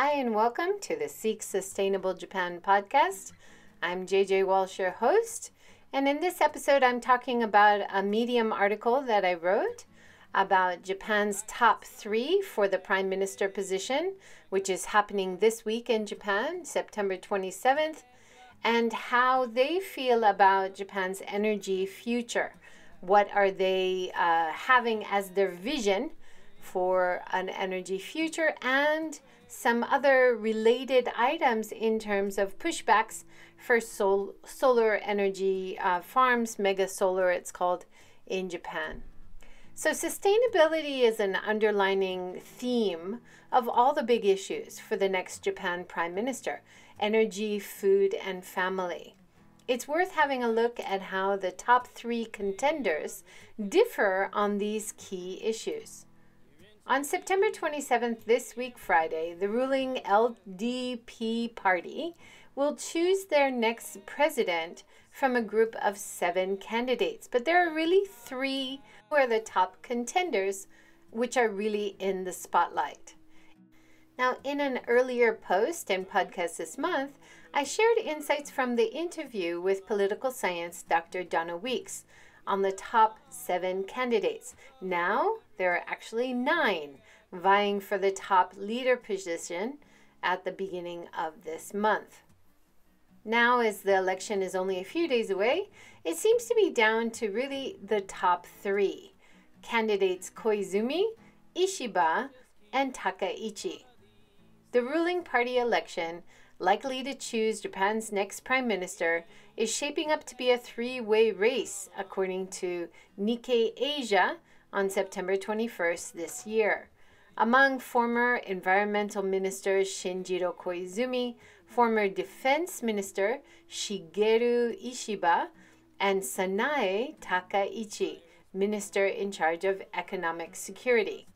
Hi, and welcome to the Seek Sustainable Japan podcast. I'm JJ Walsh, your host. And in this episode, I'm talking about a Medium article that I wrote about Japan's top three for the prime minister position, which is happening this week in Japan, September 27th, and how they feel about Japan's energy future. What are they uh, having as their vision for an energy future and some other related items in terms of pushbacks for sol- solar energy uh, farms, mega solar, it's called in Japan. So, sustainability is an underlining theme of all the big issues for the next Japan Prime Minister energy, food, and family. It's worth having a look at how the top three contenders differ on these key issues. On September 27th, this week, Friday, the ruling LDP party will choose their next president from a group of seven candidates. But there are really three who are the top contenders, which are really in the spotlight. Now, in an earlier post and podcast this month, I shared insights from the interview with political science Dr. Donna Weeks on the top seven candidates. Now, there are actually nine vying for the top leader position at the beginning of this month. Now, as the election is only a few days away, it seems to be down to really the top three candidates Koizumi, Ishiba, and Takaichi. The ruling party election likely to choose Japan's next prime minister, is shaping up to be a three way race, according to Nikkei Asia on September 21st this year. Among former Environmental Minister Shinjiro Koizumi, former Defense Minister Shigeru Ishiba, and Sanae Takaichi, Minister in charge of Economic Security.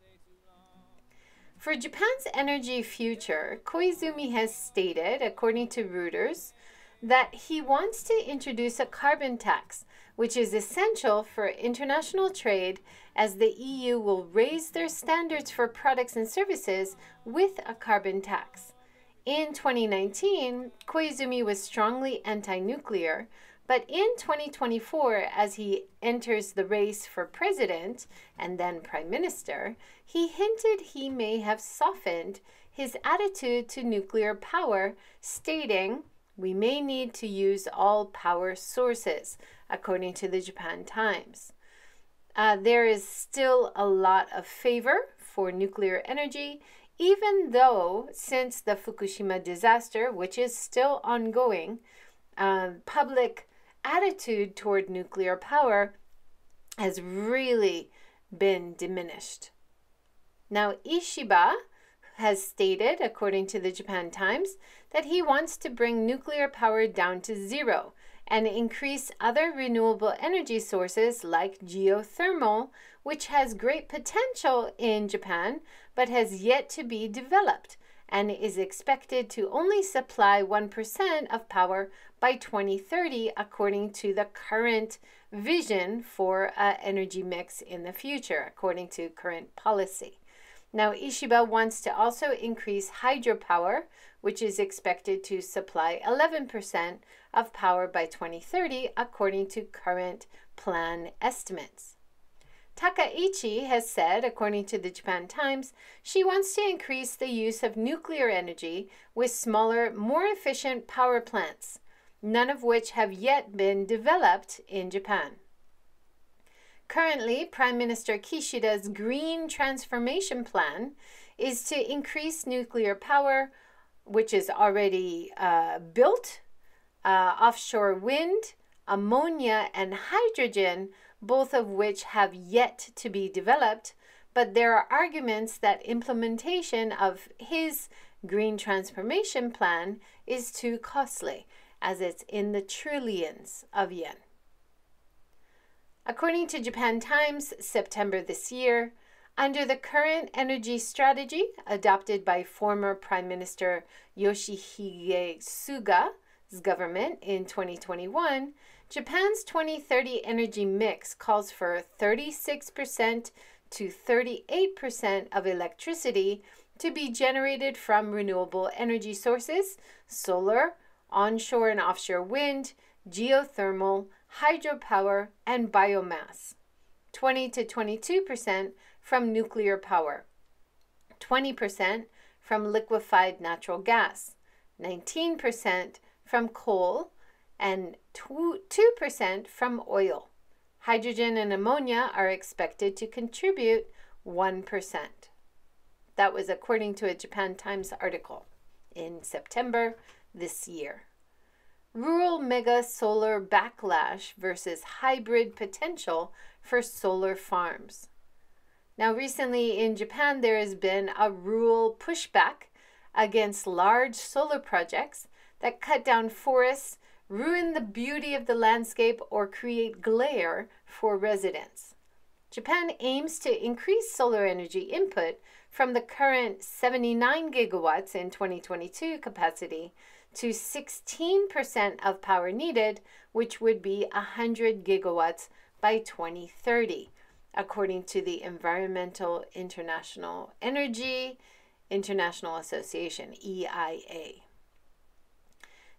For Japan's energy future, Koizumi has stated, according to Reuters, that he wants to introduce a carbon tax, which is essential for international trade as the EU will raise their standards for products and services with a carbon tax. In 2019, Koizumi was strongly anti nuclear, but in 2024, as he enters the race for president and then prime minister, he hinted he may have softened his attitude to nuclear power, stating, We may need to use all power sources, according to the Japan Times. Uh, there is still a lot of favor for nuclear energy, even though since the Fukushima disaster, which is still ongoing, uh, public attitude toward nuclear power has really been diminished. Now, Ishiba has stated, according to the Japan Times, that he wants to bring nuclear power down to zero and increase other renewable energy sources like geothermal, which has great potential in Japan but has yet to be developed and is expected to only supply 1% of power by 2030, according to the current vision for an energy mix in the future, according to current policy. Now, Ishiba wants to also increase hydropower, which is expected to supply 11% of power by 2030, according to current plan estimates. Takaichi has said, according to the Japan Times, she wants to increase the use of nuclear energy with smaller, more efficient power plants, none of which have yet been developed in Japan. Currently, Prime Minister Kishida's green transformation plan is to increase nuclear power, which is already uh, built, uh, offshore wind, ammonia, and hydrogen both of which have yet to be developed, but there are arguments that implementation of his green transformation plan is too costly, as it's in the trillions of yen. According to Japan Times, September this year, under the current energy strategy adopted by former Prime Minister Yoshihide Suga's government in 2021, Japan's 2030 energy mix calls for 36% to 38% of electricity to be generated from renewable energy sources, solar, onshore and offshore wind, geothermal, hydropower, and biomass. 20 to 22% from nuclear power. 20% from liquefied natural gas. 19% from coal and 2% from oil. Hydrogen and ammonia are expected to contribute 1%. That was according to a Japan Times article in September this year. Rural mega solar backlash versus hybrid potential for solar farms. Now, recently in Japan, there has been a rural pushback against large solar projects that cut down forests, ruin the beauty of the landscape, or create glare for residents. Japan aims to increase solar energy input from the current 79 gigawatts in 2022 capacity to 16% of power needed, which would be 100 gigawatts by 2030, according to the Environmental International Energy International Association, EIA.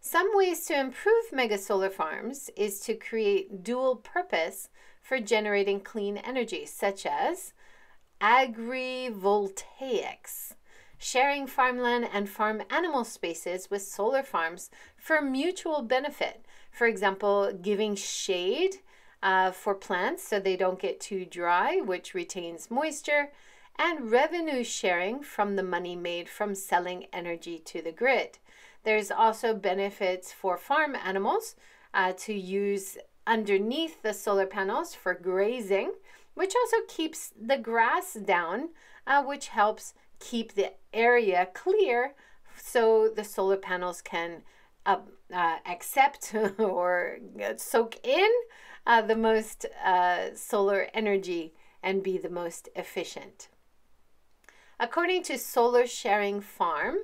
Some ways to improve mega solar farms is to create dual purpose for generating clean energy, such as agrivoltaics, sharing farmland and farm animal spaces with solar farms for mutual benefit. For example, giving shade uh, for plants so they don't get too dry, which retains moisture, and revenue sharing from the money made from selling energy to the grid. There's also benefits for farm animals uh, to use underneath the solar panels for grazing, which also keeps the grass down, uh, which helps keep the area clear so the solar panels can uh, uh, accept or soak in uh, the most uh, solar energy and be the most efficient. According to Solar Sharing Farm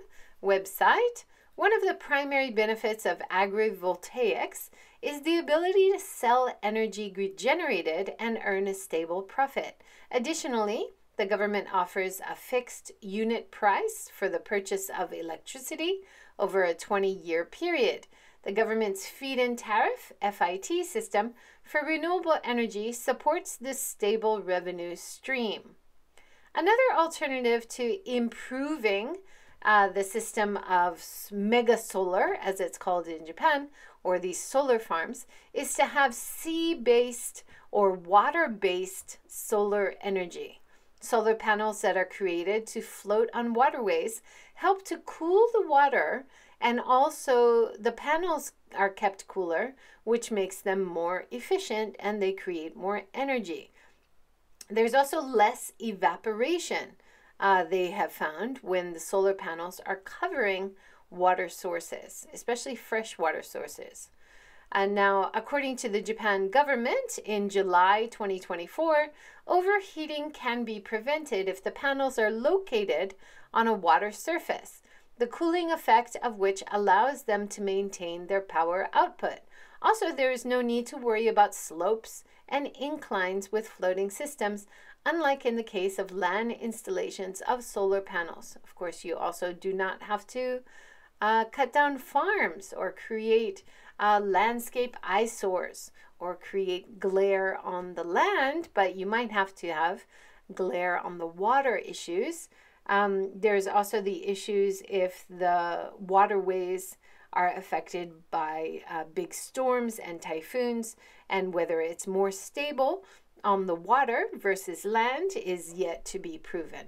website, one of the primary benefits of agrivoltaics is the ability to sell energy generated and earn a stable profit. Additionally, the government offers a fixed unit price for the purchase of electricity over a 20 year period. The government's feed in tariff FIT system for renewable energy supports this stable revenue stream. Another alternative to improving uh, the system of mega solar, as it's called in Japan, or these solar farms, is to have sea based or water based solar energy. Solar panels that are created to float on waterways help to cool the water, and also the panels are kept cooler, which makes them more efficient and they create more energy. There's also less evaporation uh, they have found when the solar panels are covering water sources, especially fresh water sources. And now, according to the Japan government, in July 2024, overheating can be prevented if the panels are located on a water surface, the cooling effect of which allows them to maintain their power output. Also, there is no need to worry about slopes and inclines with floating systems, unlike in the case of land installations of solar panels. Of course, you also do not have to uh, cut down farms or create uh, landscape eyesores or create glare on the land, but you might have to have glare on the water issues. Um, there's also the issues if the waterways are affected by uh, big storms and typhoons, and whether it's more stable on the water versus land is yet to be proven.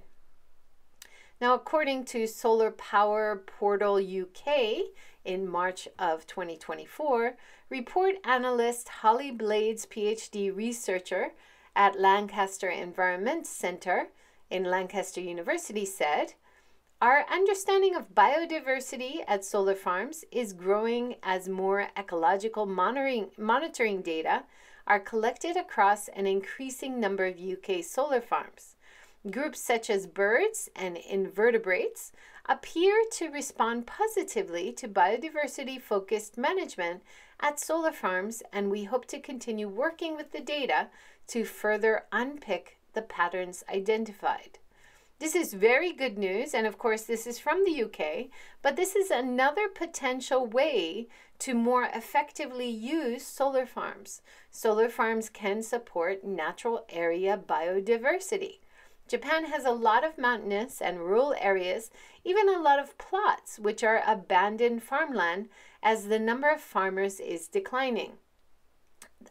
Now, according to Solar Power Portal UK in March of 2024, report analyst Hollie Blaydes, PhD researcher at Lancaster Environment Center in Lancaster University, said, Our understanding of biodiversity at solar farms is growing as more ecological monitoring, monitoring data are collected across an increasing number of UK solar farms. Groups such as birds and invertebrates appear to respond positively to biodiversity focused management at solar farms, and we hope to continue working with the data to further unpick the patterns identified. This is very good news, and of course, this is from the UK, but this is another potential way to more effectively use solar farms. Solar farms can support natural area biodiversity. Japan has a lot of mountainous and rural areas, even a lot of plots, which are abandoned farmland as the number of farmers is declining.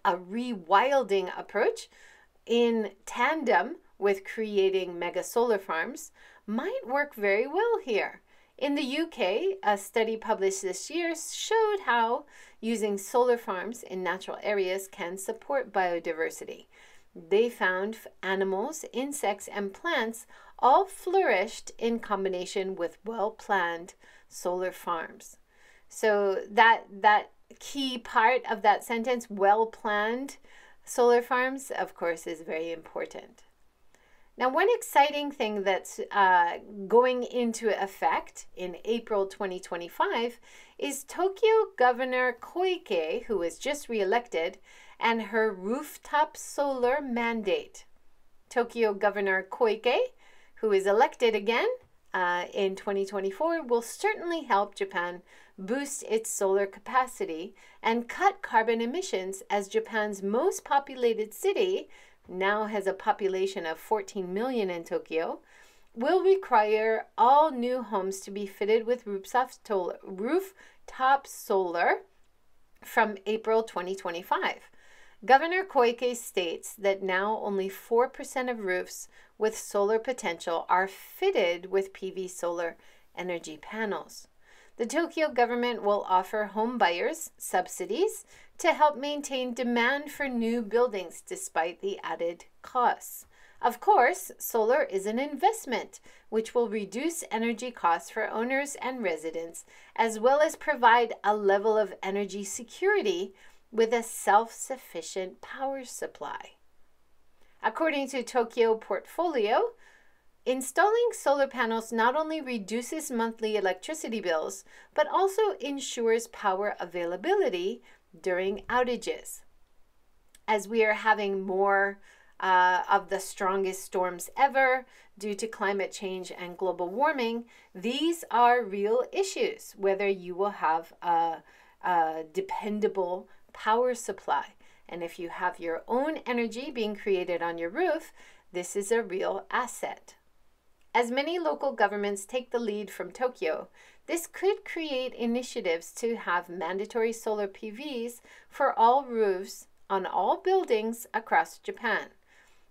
A rewilding approach in tandem with creating mega solar farms might work very well here. In the UK, a study published this year showed how using solar farms in natural areas can support biodiversity. They found animals, insects, and plants all flourished in combination with well planned solar farms. So that that key part of that sentence, well planned solar farms, of course, is very important. Now, one exciting thing that's uh, going into effect in April 2025 is Tokyo Governor Koike, who was just reelected, and her rooftop solar mandate. Tokyo Governor Koike, who is elected again uh, in 2024, will certainly help Japan boost its solar capacity and cut carbon emissions as Japan's most populated city now has a population of 14 million in Tokyo, will require all new homes to be fitted with rooftop solar, rooftop solar from April 2025. Governor Koike states that now only 4% of roofs with solar potential are fitted with PV solar energy panels. The Tokyo government will offer home buyers subsidies to help maintain demand for new buildings despite the added costs. Of course, solar is an investment which will reduce energy costs for owners and residents, as well as provide a level of energy security with a self sufficient power supply. According to Tokyo Portfolio, Installing solar panels not only reduces monthly electricity bills, but also ensures power availability during outages. As we are having more uh, of the strongest storms ever due to climate change and global warming, these are real issues, whether you will have a, a dependable power supply. And if you have your own energy being created on your roof, this is a real asset. As many local governments take the lead from Tokyo, this could create initiatives to have mandatory solar PVs for all roofs on all buildings across Japan.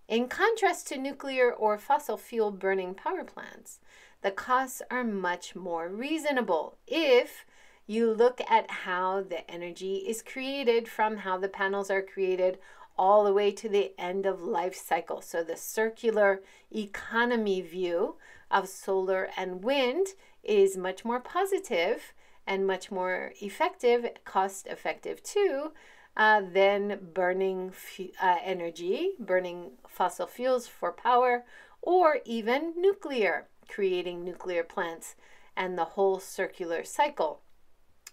In contrast to nuclear or fossil fuel burning power plants, the costs are much more reasonable if you look at how the energy is created from how the panels are created all the way to the end of life cycle. So the circular economy view of solar and wind is much more positive and much more effective, cost effective too, uh, than burning uh, energy, burning fossil fuels for power, or even nuclear, creating nuclear plants and the whole circular cycle.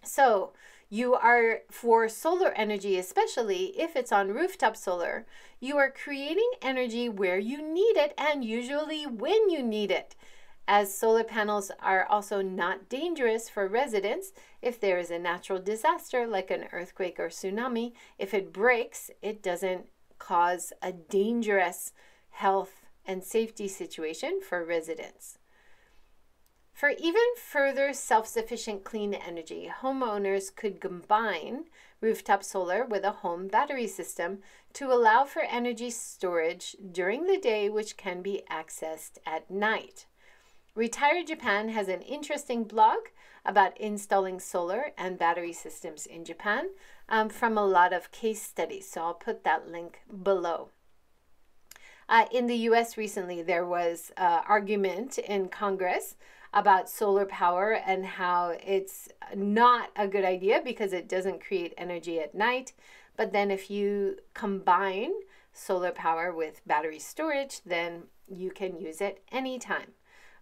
So, you are for solar energy, especially if it's on rooftop solar, you are creating energy where you need it and usually when you need it. As solar panels are also not dangerous for residents, if there is a natural disaster like an earthquake or tsunami, if it breaks, it doesn't cause a dangerous health and safety situation for residents. For even further self sufficient clean energy, homeowners could combine rooftop solar with a home battery system to allow for energy storage during the day, which can be accessed at night. Retired Japan has an interesting blog about installing solar and battery systems in Japan um, from a lot of case studies. So I'll put that link below. Uh, in the US recently, there was uh, argument in Congress about solar power and how it's not a good idea because it doesn't create energy at night. But then if you combine solar power with battery storage, then you can use it anytime.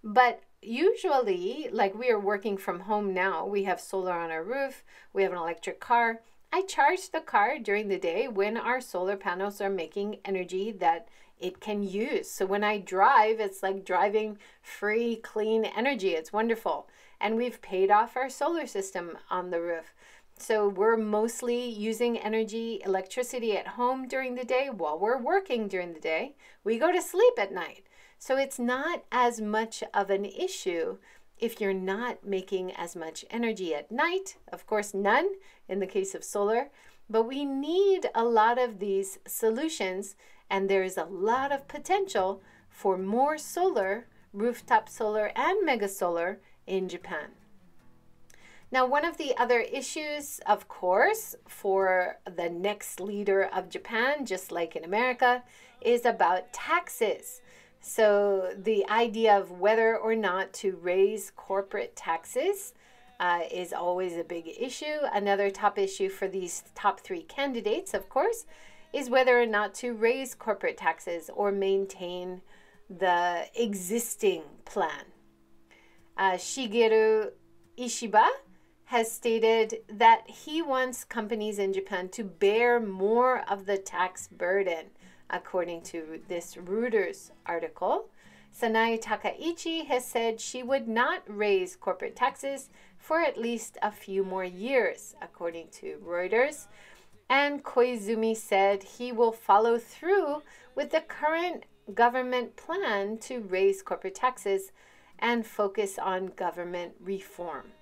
But usually, like we are working from home now, we have solar on our roof, we have an electric car. I charge the car during the day when our solar panels are making energy that it can use. So when I drive, it's like driving free, clean energy. It's wonderful. And we've paid off our solar system on the roof. So we're mostly using energy, electricity at home during the day while we're working during the day. We go to sleep at night. So it's not as much of an issue if you're not making as much energy at night. Of course, none in the case of solar. But we need a lot of these solutions, and there's a lot of potential for more solar, rooftop solar, and mega solar in Japan. Now, one of the other issues, of course, for the next leader of Japan, just like in America, is about taxes. So, the idea of whether or not to raise corporate taxes uh, is always a big issue. Another top issue for these top three candidates, of course, is whether or not to raise corporate taxes or maintain the existing plan. Uh, Shigeru Ishiba has stated that he wants companies in Japan to bear more of the tax burden, according to this Reuters article. Sanae Takaichi has said she would not raise corporate taxes for at least a few more years, according to Reuters. And Koizumi said he will follow through with the current government plan to raise corporate taxes and focus on government reform.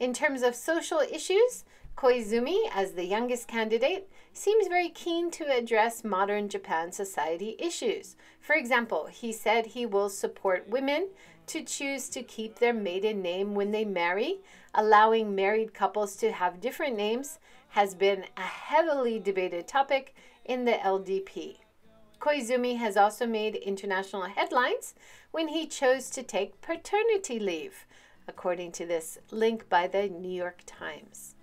In terms of social issues, Koizumi, as the youngest candidate, seems very keen to address modern Japan society issues. For example, he said he will support women to choose to keep their maiden name when they marry. Allowing married couples to have different names has been a heavily debated topic in the LDP. Koizumi has also made international headlines when he chose to take paternity leave, according to this link by the New York Times.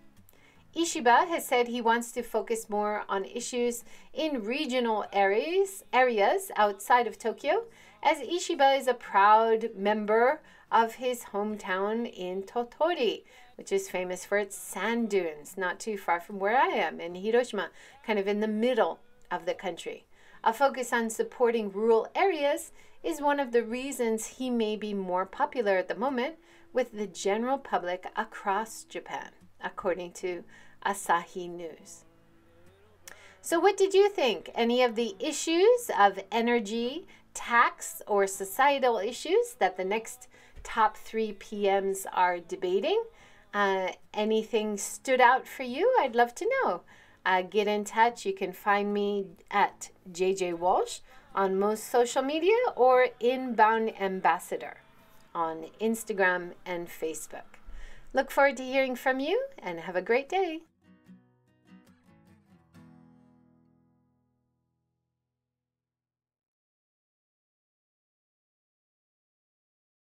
Ishiba has said he wants to focus more on issues in regional areas, areas outside of Tokyo, as Ishiba is a proud member of his hometown in Tottori, which is famous for its sand dunes, not too far from where I am in Hiroshima, kind of in the middle of the country. A focus on supporting rural areas is one of the reasons he may be more popular at the moment with the general public across Japan, according to Asahi News. So, what did you think? Any of the issues of energy, tax, or societal issues that the next top three PMs are debating? Uh, anything stood out for you? I'd love to know. Uh, get in touch. You can find me at JJ Walsh on most social media or Inbound Ambassador on Instagram and Facebook. Look forward to hearing from you and have a great day.